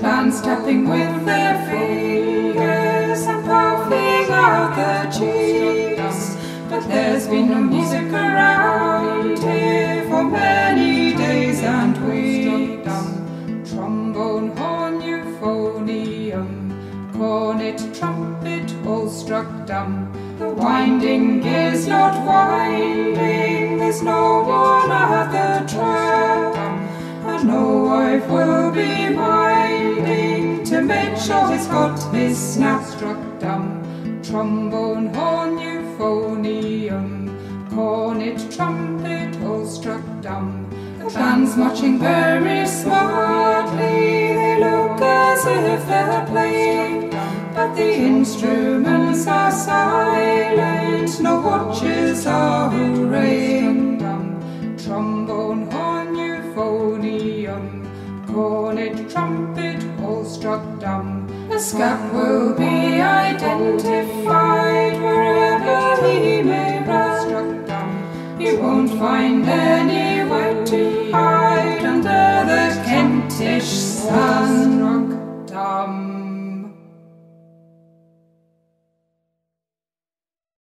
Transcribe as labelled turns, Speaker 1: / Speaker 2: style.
Speaker 1: bands tapping with their fingers and puffing out the cheeks. But there's been no music around here for many days and weeks. Trombone, horn, euphonium, cornet, trumpet, all struck dumb. The winding is not winding, there's no one at the track. No wife will be minding to make sure he's got his snap struck dumb. Trombone, horn, euphonium, cornet, trumpet, all struck dumb. The band's marching very smartly, they look as if they're playing, but the instruments cornet, trumpet, all struck dumb. A scab will be identified wherever he may run. Struck dumb, you won't find any